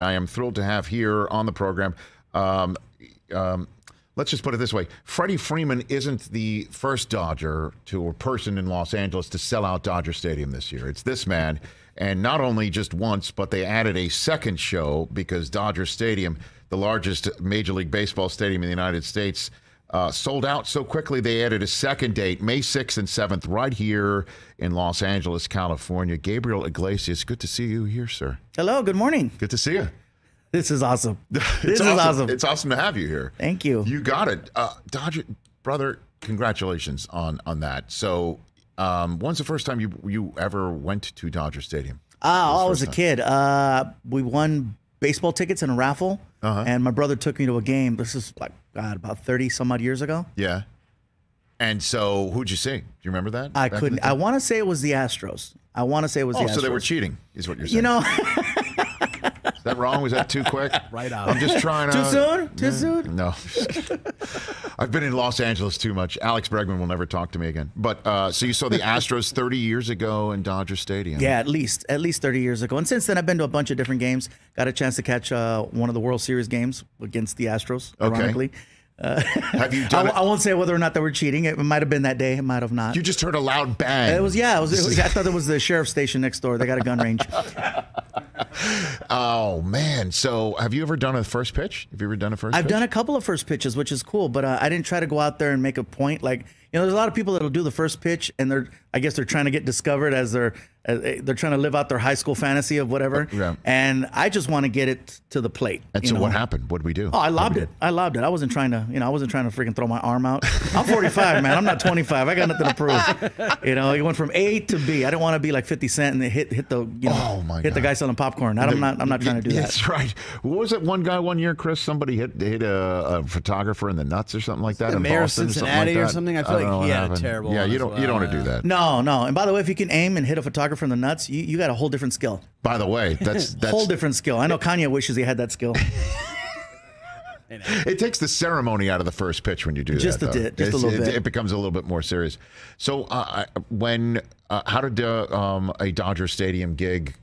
I am thrilled to have here on the program. Um, um, let's just put it this way Freddie Freeman isn't the first Dodger to a person in Los Angeles to sell out Dodger Stadium this year. It's this man. And not only just once, but they added a second show because Dodger Stadium, the largest Major League Baseball stadium in the United States, uh, sold out so quickly they added a second date, May 6th and 7th, right here in Los Angeles, California. Gabriel Iglesias, good to see you here, sir. Hello, good morning. Good to see you. This is awesome. This is awesome. It's awesome to have you here. Thank you. You got it. Uh, Dodger, brother, congratulations on, on that. So, um, when's the first time you, you ever went to Dodger Stadium? Ah, I was a kid. Uh, we won baseball tickets in a raffle, Uh-huh. and my brother took me to a game. This is like God, about thirty some odd years ago. Yeah. And so, who'd you see? Do you remember that? I couldn't. I want to say it was the Astros. I want to say it was Oh, the Astros. so they were cheating, is what you're saying. You know, is that wrong? Was that too quick? Right out. I'm just trying to. too soon. Too soon. No. I've been in Los Angeles too much. Alex Bregman will never talk to me again. But uh, so you saw the Astros 30 years ago in Dodger Stadium. Yeah, at least at least thirty years ago. And since then, I've been to a bunch of different games. Got a chance to catch uh, one of the World Series games against the Astros. Okay. Ironically, Have you I, done I it? won't say whether or not they were cheating. It might have been that day. It might have not. You just heard a loud bang. It was yeah. It was, it was- I thought it was the sheriff's station next door. They got a gun range. Oh man! So have you ever done a first pitch? Have you ever done a first? I've pitch? done a couple of first pitches, which is cool, but uh, I didn't try to go out there and make a point. Like you know, there's a lot of people that'll do the first pitch, and they're I guess they're trying to get discovered as they're as eh, they're trying to live out their high school fantasy of whatever. Yeah. And I just want to get it to the plate. And so know? what happened? What did we do? Oh, I What'd lobbed it. I lobbed it. I wasn't trying to, you know, I wasn't trying to freaking throw my arm out. I'm 45, man. I'm not 25. I got nothing to prove. You know, it went from A to B. I didn't want to be like 50 Cent and hit hit the, you know, Oh, my hit the guy selling popcorn. I'm not. I'm not trying to do that. That's right. What was it? One guy one year, Chris. Somebody hit hit a, a photographer in the nuts or something like that. the in mayor of Boston, something Cincinnati like or something? I feel don't like know he what had a terrible Yeah, you don't you don't want to do that. No, no. And by the way, if you can aim and hit a photographer in the nuts, you, you got a whole different skill. By the way, that's that's whole different skill. I know Kanye wishes he had that skill. It takes the ceremony out of the first pitch when you do Just that. a bit, just a little it, bit. It becomes a little bit more serious. So, uh, when uh, how did uh, um, a Dodger Stadium gig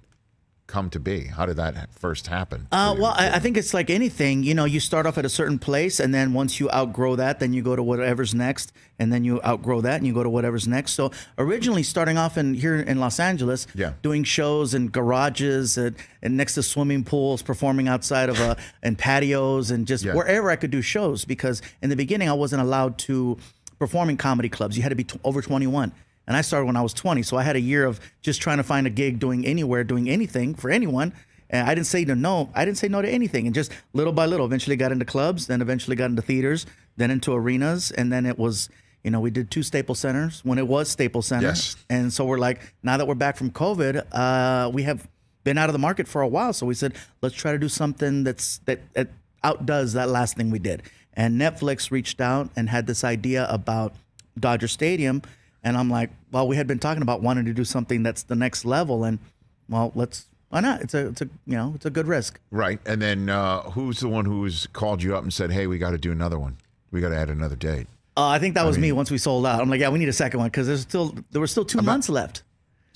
come to be? How did that first happen? Uh, well, I, I think it's like anything. You know, you start off at a certain place, and then once you outgrow that, then you go to whatever's next, and then you outgrow that, and you go to whatever's next. So originally, starting off in here in Los Angeles, Yeah. doing shows in garages and, and next to swimming pools, performing outside of a and patios, and just Yeah. wherever I could do shows. Because in the beginning, I wasn't allowed to perform in comedy clubs. You had to be t- over 21. And I started when I was 20. So I had a year of just trying to find a gig doing anywhere, doing anything for anyone. And I didn't say no, no. I didn't say no to anything. And just little by little, eventually got into clubs, then eventually got into theaters, then into arenas. And then it was, you know, we did two Staples Centers when it was Staples Center. Yes. And so we're like, now that we're back from COVID, uh, we have been out of the market for a while. So we said, let's try to do something that's that, that outdoes that last thing we did. And Netflix reached out and had this idea about Dodger Stadium. And I'm like, well, we had been talking about wanting to do something that's the next level. And well, let's, why not? It's a, it's a, you know, it's a good risk. right. And then uh, who's the one who's called you up and said, "Hey, we got to do another one. We got to add another date." Uh, I think that was me mean- once we sold out. I'm like, yeah, we need a second one because there's still, there were still two months left.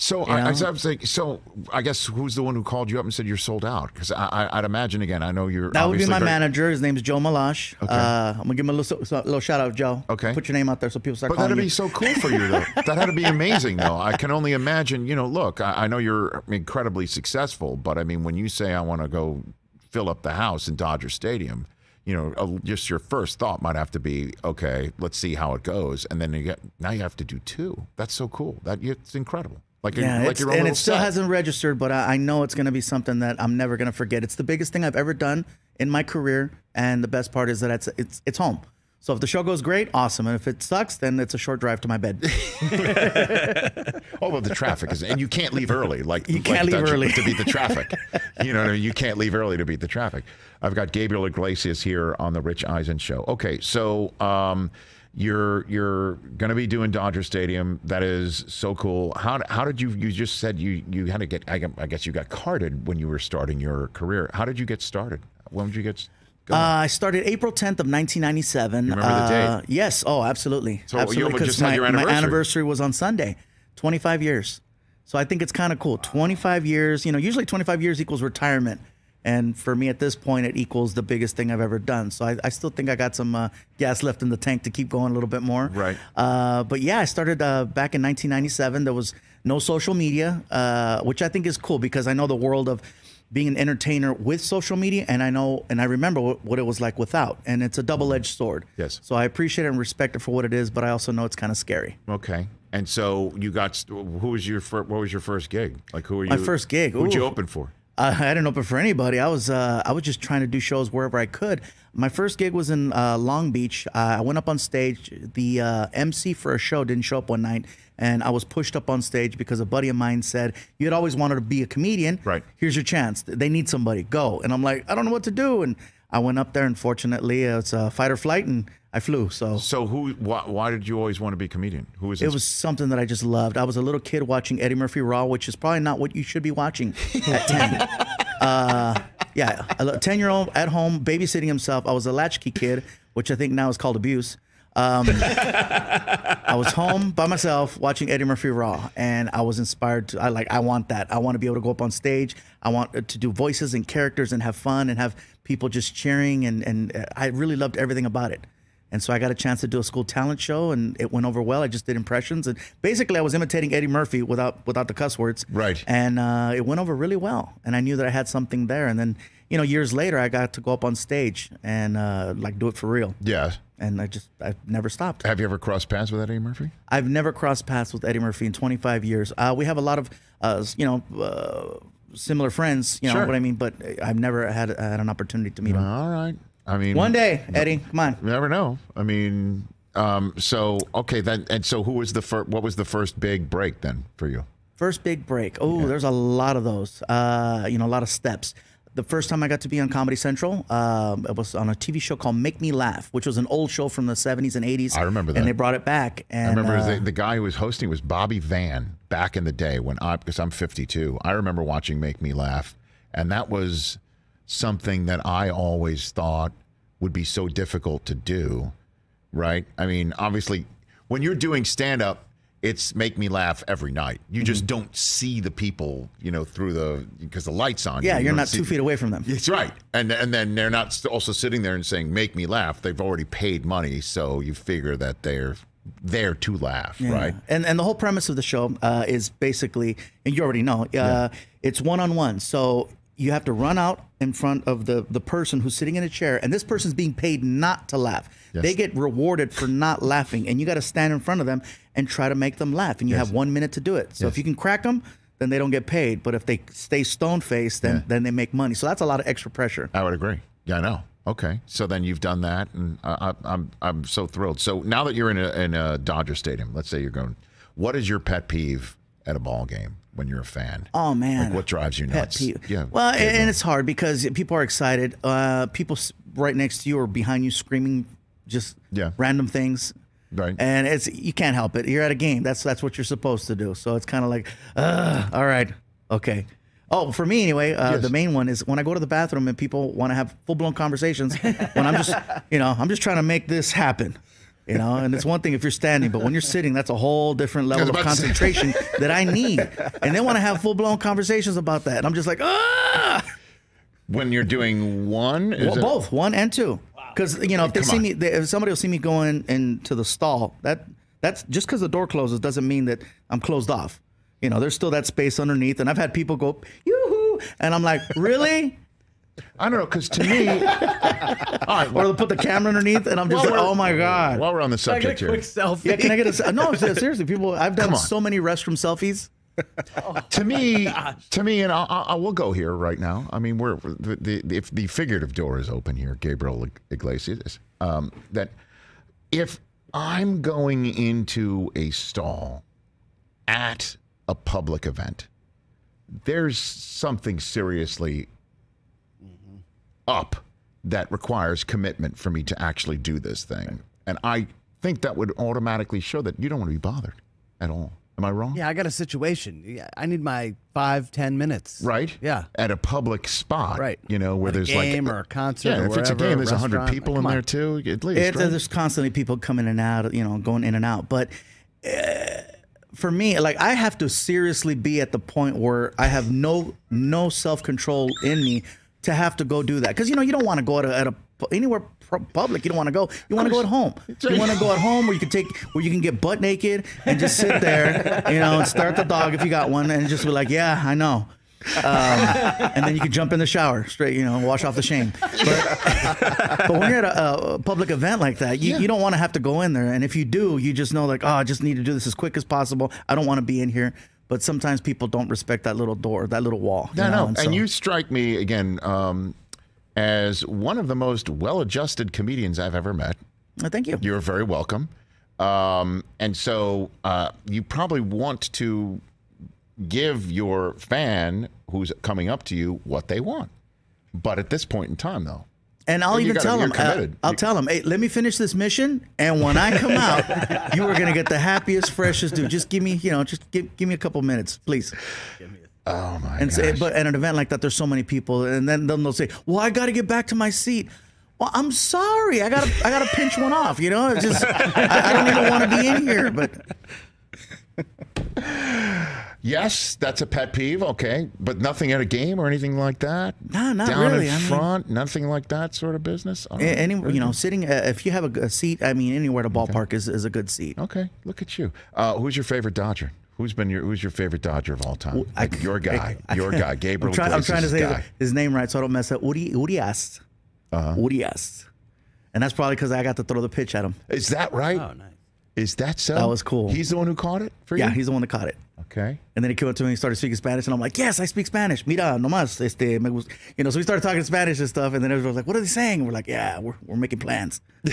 So I, I, was- I was like, so I guess who's the one who called you up and said you're sold out? Because I, I, I'd imagine again. I know you're. That would be my very- manager. His name's Joe Meloche. Uh, I'm gonna give him a little, so- little shout out, Joe. Okay. Put your name out there so people start But calling that'd you. be so cool for you, though. that had to be amazing, though. I can only imagine. You know, look, I, I know you're incredibly successful, but I mean, when you say I want to go fill up the house in Dodger Stadium, you know, just your first thought might have to be, okay, let's see how it goes, and then you get now you have to do two. That's so cool. That it's incredible. Like a- yeah, like it's, your own and it still set. hasn't registered, but I, I know it's gonna be something that I'm never gonna forget. It's the biggest thing I've ever done in my career, and the best part is that it's it's it's home. So if the show goes great, awesome, and if it sucks, then it's a short drive to my bed. Oh, well, the traffic is, and you can't leave early. Like You can't leave early. to beat the traffic. you know, you can't leave early to beat the traffic. I've got Gabriel Iglesias here on the Rich Eisen show. Okay, so um, you're you're going to be doing Dodger Stadium. That is so cool. How how did you? You just said you you had to get. I, guess you got carded when you were starting your career. How did you get started? When did you get? Uh, I started April 10th of 1997. You remember the Uh, date? Yes. Oh, absolutely. So you absolutely. almost just had my, your my anniversary. anniversary was on Sunday. 25 years. So I think it's kind of cool. 25 years. You know, usually 25 years equals retirement. And for me at this point, it equals the biggest thing I've ever done. So I, I still think I got some uh, gas left in the tank to keep going a little bit more. Right. Uh, but yeah, I started uh, back in 1997. There was no social media, uh, which I think is cool because I know the world of being an entertainer with social media, and I know and I remember what, it was like without, and it's a double-edged sword. Yes. So I appreciate it and respect it for what it is, but I also know it's kind of scary. Okay. And so you got who was your fir- what was your first gig? Like who were you? My first gig. Who'd you open for? Uh, I didn't open for anybody. I was uh, I was just trying to do shows wherever I could. My first gig was in uh, Long Beach. Uh, I went up on stage. The uh, MC for a show didn't show up one night, and I was pushed up on stage because a buddy of mine said, "You had always wanted to be a comedian. Right. Here's your chance. They need somebody. Go." And I'm like, I don't know what to do. And I went up there, and fortunately, uh, it's a fight or flight, and I flew. So So who? Why, why did you always want to be a comedian? Who was? it was something that I just loved. I was a little kid watching Eddie Murphy Raw, which is probably not what you should be watching at 10. uh, yeah, a 10 year old at home babysitting himself. I was a latchkey kid, which I think now is called abuse. Um, I was home by myself watching Eddie Murphy Raw, and I was inspired to. I like. I want that. I want to be able to go up on stage. I want to do voices and characters and have fun and have people just cheering. And and uh, I really loved everything about it. And so I got a chance to do a school talent show, and it went over well. I just did impressions, and basically I was imitating Eddie Murphy without without the cuss words. Right. And uh, it went over really well, and I knew that I had something there. And then you know years later, I got to go up on stage and uh, like do it for real. yeah. And I just I never stopped. Have you ever crossed paths with Eddie Murphy? I've never crossed paths with Eddie Murphy in 25 years. Uh, we have a lot of, uh, you know, uh, similar friends. You know Sure. what I mean? But I've never had had an opportunity to meet him. All right. I mean, One day, Eddie, come on. You never know. I mean, um, so okay, then, and so who was the first? What was the first big break then for you? First big break. Oh, there's a lot of those. Uh, you know, a lot of steps. The first time I got to be on Comedy Central, um, it was on a TV show called Make Me Laugh, which was an old show from the 70s and 80s. I remember that. And they brought it back. And, I remember uh, the, the guy who was hosting was Bobby Van back in the day when I because I'm 52. I remember watching Make Me Laugh, and that was something that I always thought would be so difficult to do. Right? I mean, obviously, when you're doing stand up, it's make me laugh every night. You just Mm-hmm. don't see the people, you know, through the because the lights on. yeah, you you're don't two feet away from them. It's right, and and then they're not also sitting there and saying "make me laugh." They've already paid money, so you figure that they're there to laugh, right? And and the whole premise of the show uh, is basically, and you already know, uh, it's one on one. So you have to run out in front of the the person who's sitting in a chair, and this person's being paid not to laugh. Yes. They get rewarded for not laughing, and you got to stand in front of them and try to make them laugh. And you have one minute to do it. So if you can crack them. Then they don't get paid, but if they stay stone faced, then Yeah. then they make money. So that's a lot of extra pressure. I would agree. Yeah, I know. Okay, so then you've done that, and I, I, I'm I'm so thrilled. So now that you're in a in a Dodger Stadium, let's say you're going, what is your pet peeve at a ball game when you're a fan? Oh man, Like what drives you nuts? Yeah. Well, and, and it's hard because people are excited. Uh, people right next to you or behind you screaming just Yeah. random things. Right. And it's you can't help it. You're at a game. That's that's what you're supposed to do. So it's kind of like, uh, all right, okay. Oh, for me anyway, uh, Yes. the main one is when I go to the bathroom and people want to have full blown conversations. when I'm just, you know, I'm just trying to make this happen. You know, and it's one thing if you're standing, but when you're sitting, that's a whole different level of about to say- concentration that I need. And they want to have full blown conversations about that. And I'm just like, ah, when you're doing one, well, both one and two. Because you know, if they Come see on. me, they, if somebody will see me going into the stall, that that's just because the door closes doesn't mean that I'm closed off. You know, there's still that space underneath, and I've had people go, yoo-hoo, and I'm like, really? I don't know, because to me, all right, Or they'll put the camera underneath, and I'm just like, oh my god. while we're on the Can I get subject a here, quick selfie? Yeah, can I get a no? Seriously, people. I've done so many restroom selfies. to me, to me, and I, I, I will go here right now. I mean, we're the, the if the figurative door is open here, Gabriel Iglesias, um, that if I'm going into a stall at a public event, there's something seriously up that requires commitment for me to actually do this thing, and I think that would automatically show that you don't want to be bothered at all. Am I wrong? Yeah, I got a situation. Yeah, I need my five, ten minutes. right? Yeah. At a public spot, Right. You know where At a there's game like or a concert Yeah, or if it's a game, there's a hundred people in come there too, at least. It, right? There's constantly people coming in and out, you know, going in and out. But uh, for me, like I have to seriously be at the point where I have no no self control in me to have to go do that because you know you don't want to go at a, at a anywhere public. You don't want to go. You want to go at home. You want to go at home where you can take where you can get butt naked and just sit there, you know, and start the dog if you got one, and just be like, yeah, I know. um, and then you can jump in the shower straight, you know, wash off the shame. But, but when you're at a, a public event like that, you, you don't want to have to go in there. And if you do, you just know like, oh, I just need to do this as quick as possible. I don't want to be in here. But sometimes people don't respect that little door, that little wall. No, you know? no. And, so- you strike me again um, as one of the most well-adjusted comedians I've ever met. Uh, thank you. You're very welcome. Um, and so uh, you probably want to give your fan who's coming up to you what they want. But at this point in time, though, And I'll You even tell them, uh, committed. I'll tell them, hey, let me finish this mission, and when I come out, you are gonna get the happiest, freshest dude. Just give me, you know, just give give me a couple minutes, please. oh my And say, but at an event like that, there's so many people, and then then they'll say, well, I got to get back to my seat. Well, I'm sorry, I gotta I gotta pinch one off. You know, it's just I, I don't even want to be in here, but yes, that's a pet peeve. Okay, but nothing at a game or anything like that. Nah, not Down really. in I mean- front, nothing like that sort of business. All a- right. any you know, sitting uh, if you have a, a seat, I mean, anywhere at a ballpark is, is a good seat. Okay, look at you. Uh, who's your favorite Dodger? Who's been your Who's your favorite Dodger of all time? I- Like your guy, I- your guy, Gabriel. I'm, try- I'm trying to say guy. his name right so I don't mess up. Uri, Urias. Uh-huh. Urias. And that's probably because I got to throw the pitch at him. Is that right? Oh, nice. Is that so? That was cool. He's the one who caught it for you. Yeah, he's the one that caught it. okay. And then he came up to me and started speaking Spanish, and I'm like, "Yes, I speak Spanish. Mira, nomás, este, me gusta." You know, so we started talking Spanish and stuff, and then everyone was like, "What are they saying?" And we're like, "Yeah, we're, we're making plans."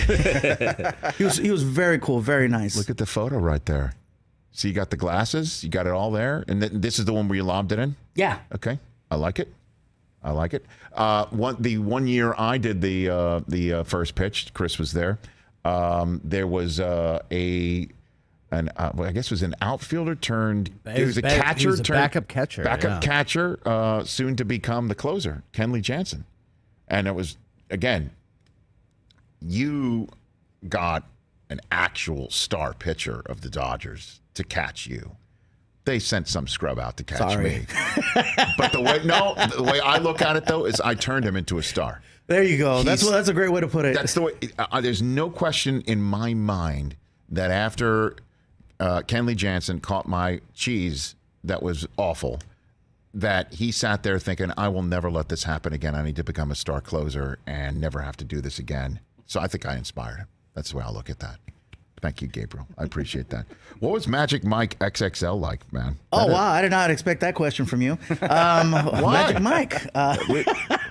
he was he was very cool, very nice. Look at the photo right there. So you got the glasses, you got it all there, and th- this is the one where you lobbed it in. yeah, Okay, I like it. I like it. Uh, one the one year I did the uh, the uh, first pitch, Chris was there. Um, there was uh, a an uh, well, I guess it was an outfielder turned. He It was was a ba- he catcher was a turned backup catcher, Backup yeah. catcher, uh, soon to become the closer, Kenley Jansen, and it was again. You got an actual star pitcher of the Dodgers to catch you. They sent some scrub out to catch Sorry. me. But the way no, the way I look at it though is I turned him into a star. There you go. That's what, that's a great way to put it. That's the way. Uh, there's no question in my mind that after uh, Kenley Jansen caught my cheese that was awful, that he sat there thinking, "I will never let this happen again. I need to become a star closer and never have to do this again." So I think I inspired him. That's the way I look at that. Thank you, Gabriel. I appreciate that. What was Magic Mike XXL like, man? Oh wow! I did not expect that question from you, um, Magic Mike. Uh,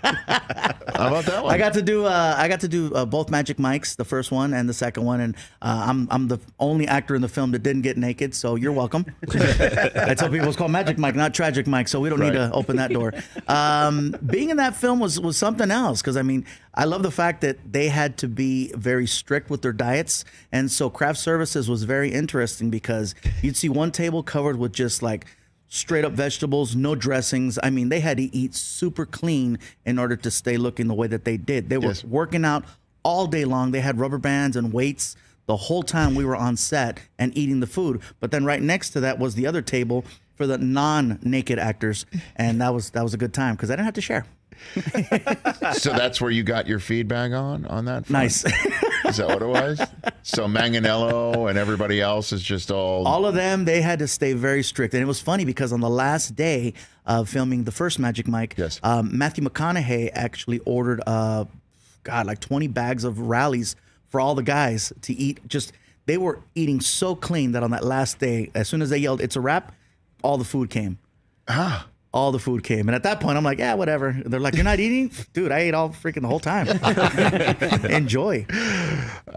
How about that one? I got to do uh, I got to do uh, both Magic Mikes, the first one and the second one, and uh, I'm I'm the only actor in the film that didn't get naked, so you're welcome. I tell people it's called Magic Mike, not Tragic Mike, so we don't need to open that door. Um, being in that film was was something else because I mean I love the fact that they had to be very strict with their diets, and so craft services was very interesting because you'd see one table covered with just like straight up vegetables, no dressings. I mean, they had to eat super clean in order to stay looking the way that they did. They were Yes. working out all day long. They had rubber bands and weights the whole time we were on set and eating the food. But then right next to that was the other table for the non-naked actors, and that was that was a good time because I didn't have to share. so that's where you got your feedback on on that. front? Nice. Is that what it was? So Manganiello and everybody else is just all. all of them they had to stay very strict and it was funny because on the last day of filming the first magic mike Yes. um, matthew mcconaughey actually ordered uh god like 20 bags of Rally's for all the guys to eat just they were eating so clean that on that last day as soon as they yelled it's a wrap all the food came ah, all the food came and at that point i'm like yeah whatever they're like you're not eating dude i ate all freaking the whole time enjoy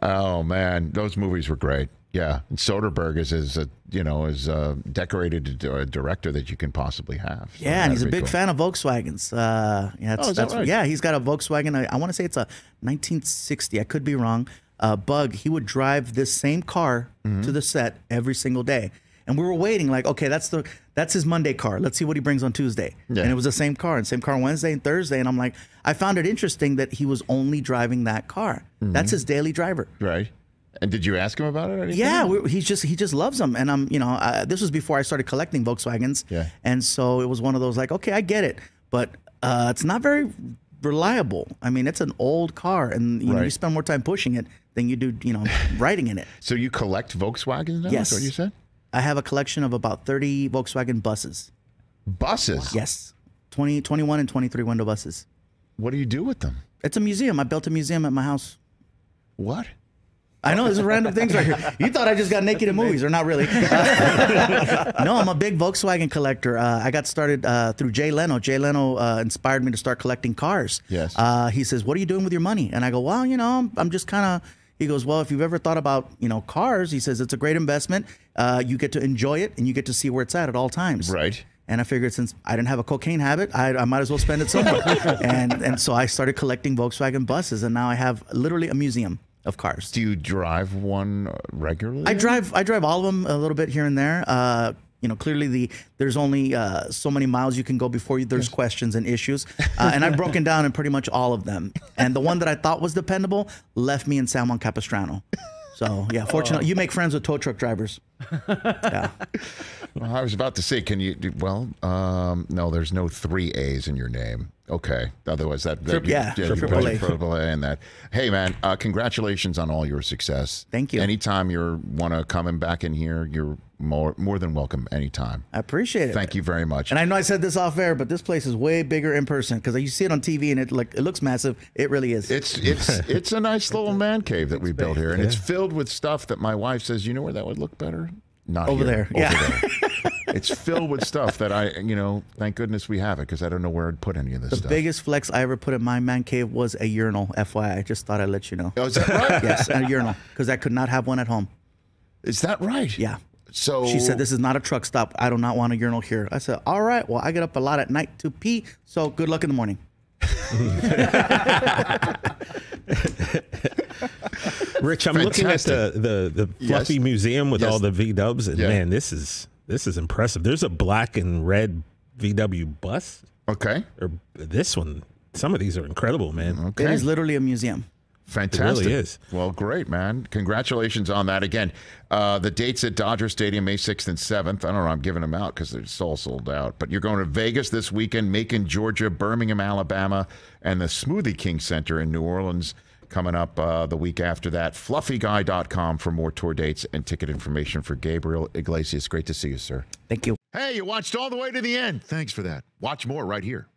oh man, those movies were great. Yeah, and Soderbergh is as a you know as a decorated di- director that you can possibly have. So Yeah, and he's a big cool. fan of Volkswagens. Uh, yeah, that's, Oh, is that that's right? yeah. He's got a Volkswagen. I, I want to say it's a 1960. I could be wrong. Uh, Bug. He would drive this same car Mm-hmm. to the set every single day, and we were waiting. Like, okay, that's the that's his Monday car. Let's see what he brings on Tuesday. Yeah. And it was the same car, and same car Wednesday and Thursday. And I'm like, I found it interesting that he was only driving that car. Mm-hmm. That's his daily driver. right. And did you ask him about it? Or anything? Yeah, we, he's just he just loves them, and I'm you know uh, this was before I started collecting Volkswagens, Yeah. and so it was one of those like okay I get it, but uh, it's not very reliable. I mean, it's an old car, and you know you spend more time pushing it than you do, you know, riding in it. So you collect Volkswagens now? Yes. What you said? I have a collection of about 30 Volkswagen buses. Buses. Yes, 20, 21 and 23 window buses. What do you do with them? It's a museum. I built a museum at my house. What? I know there's random things right here. You thought I just got naked in movies, or not really? no, I'm a big Volkswagen collector. Uh, I got started uh, through Jay Leno. Jay Leno uh, inspired me to start collecting cars. Yes. Uh, he says, "What are you doing with your money?" And I go, "Well, you know, I'm just kind of." He goes, "Well, if you've ever thought about, you know, cars, he says it's a great investment. Uh, you get to enjoy it, and you get to see where it's at at all times." Right. And I figured since I didn't have a cocaine habit, I, I might as well spend it somewhere. and and so I started collecting Volkswagen buses, and now I have literally a museum of cars. Do you drive one regularly? I drive I drive all of them a little bit here and there. Uh, you know, clearly the there's only uh, so many miles you can go before you, there's questions and issues, uh, and I've broken down in pretty much all of them. And the one that I thought was dependable left me in San Juan Capistrano. So yeah, fortunately, you make friends with tow truck drivers. Yeah, Well, I was about to say, can you? Do, well, um, no, there's no three A's in your name. Okay, otherwise that, that Tri- yeah, you triple put A. triple A in that. Hey, man, uh, congratulations on all your success. Thank you. Anytime you want to come in back in here, you're more more than welcome. Anytime. I appreciate it. Thank you very much. And I know I said this off air, but this place is way bigger in person because you see it on TV and it like it looks massive. It really is. It's it's it's a nice little man cave that we built here, and it's filled with stuff that my wife says, you know where that would look better? Not Over here, there, yeah. there. it's filled with stuff that I, you know, thank goodness we have it because I don't know where I'd put any of this the stuff. biggest flex I ever put in my man cave was a urinal. FYI, I just thought I'd let you know. Oh, is that right? yes, a urinal because I could not have one at home. Is that right? Yeah. So She said, "This is not a truck stop. I do not want a urinal here." I said, "All right. Well, I get up a lot at night to pee, so good luck in the morning." Rich, I'm looking at the Fantastic. the, the Yes. fluffy museum with Yes. all the V Dubs, and Yeah. man, this is this is impressive. There's a black and red VW bus, Okay. or this one. Some of these are incredible, man. Okay. It is literally a museum. Fantastic. really is. Well, great, man. Congratulations on that. Again, uh, the dates at Dodger Stadium, May 6th and 7th. I don't know. I'm giving them out because they're all sold out. But you're going to Vegas this weekend, Macon, Georgia, Birmingham, Alabama, and the Smoothie King Center in New Orleans coming up uh, the week after that. FluffyGuy.com for more tour dates and ticket information for Gabriel Iglesias. Great to see you, sir. Thank you. Hey, you watched all the way to the end. Thanks for that. Watch more right here.